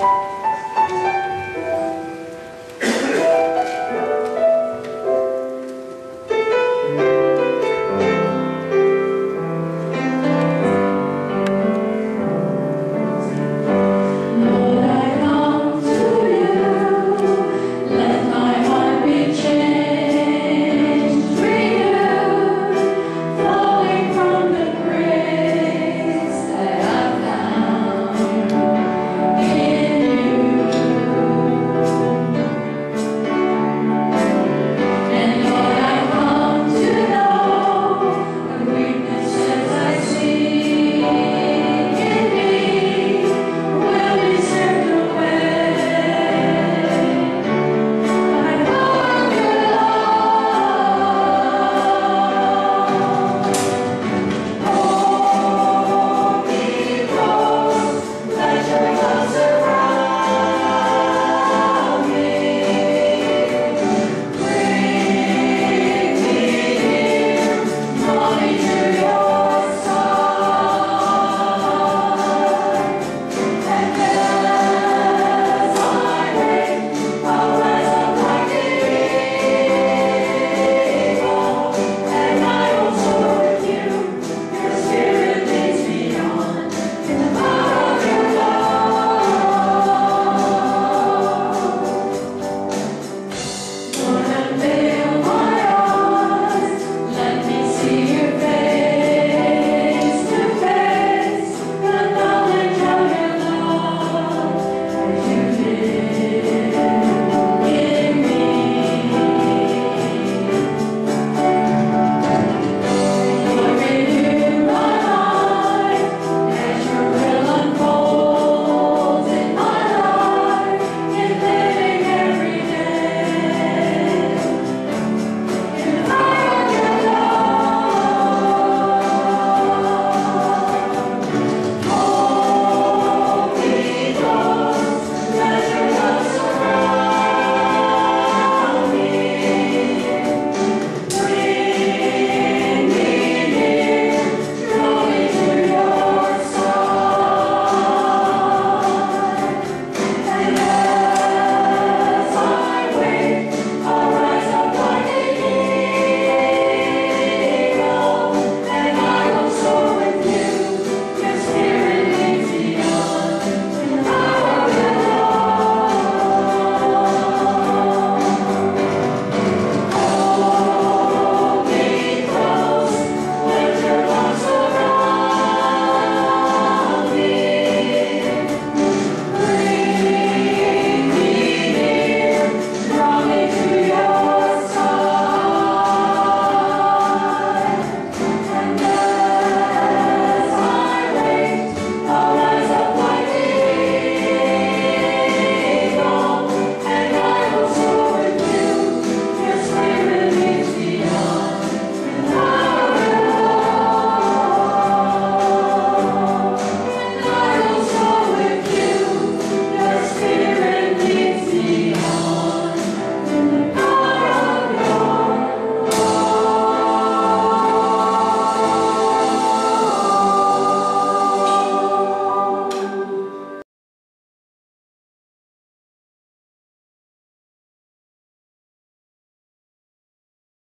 you